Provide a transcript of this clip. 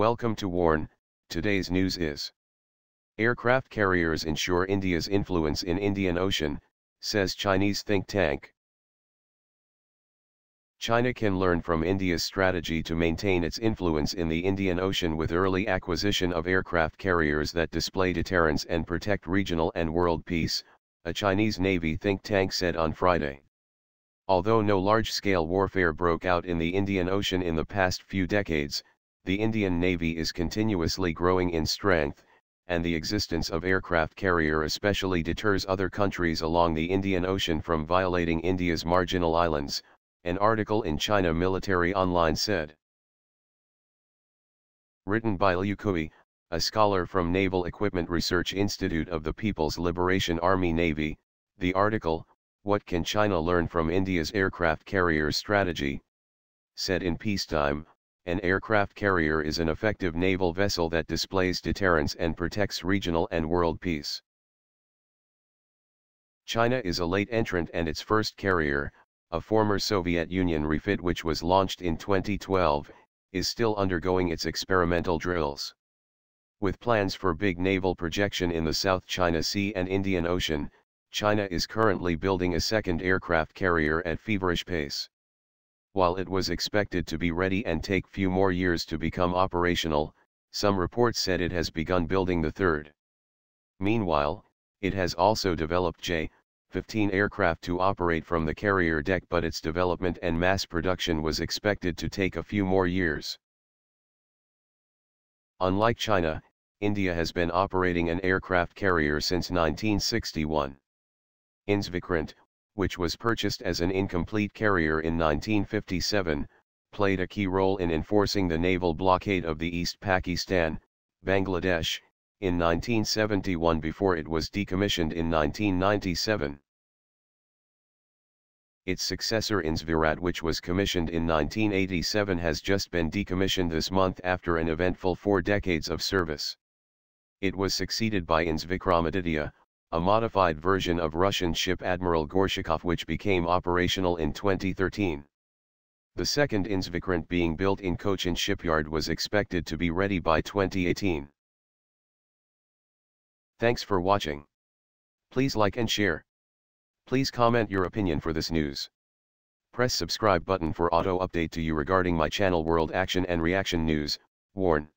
Welcome to Warn, today's news is Aircraft carriers ensure India's influence in Indian Ocean, says Chinese think tank. China can learn from India's strategy to maintain its influence in the Indian Ocean with early acquisition of aircraft carriers that display deterrence and protect regional and world peace, a Chinese Navy think tank said on Friday. Although no large-scale warfare broke out in the Indian Ocean in the past few decades, the Indian Navy is continuously growing in strength, and the existence of aircraft carrier especially deters other countries along the Indian Ocean from violating India's marginal islands, an article in China Military Online said. Written by Liu Kui, a scholar from Naval Equipment Research Institute of the People's Liberation Army Navy, the article, What Can China Learn from India's Aircraft Carrier Strategy? said in peacetime, an aircraft carrier is an effective naval vessel that displays deterrence and protects regional and world peace. China is a late entrant and its first carrier, a former Soviet Union refit which was launched in 2012, is still undergoing its experimental drills. With plans for big naval projection in the South China Sea and Indian Ocean, China is currently building a second aircraft carrier at feverish pace. While it was expected to be ready and take few more years to become operational, some reports said it has begun building the third. Meanwhile, it has also developed J, 15 aircraft to operate from the carrier deck but its development and mass production was expected to take a few more years. Unlike China, India has been operating an aircraft carrier since 1961. INS-Vikrant, which was purchased as an incomplete carrier in 1957, played a key role in enforcing the naval blockade of the East Pakistan, Bangladesh, in 1971 before it was decommissioned in 1997. Its successor INS-Virat which was commissioned in 1987 has just been decommissioned this month after an eventful four decades of service. It was succeeded by INS Vikramaditya, a modified version of Russian ship Admiral Gorshkov which became operational in 2013. The second INS Vikrant being built in Cochin shipyard was expected to be ready by 2018. Thanks for watching. Please like and share. Please comment your opinion for this news. Press subscribe button for auto update to you regarding my channel world action and reaction news, warn.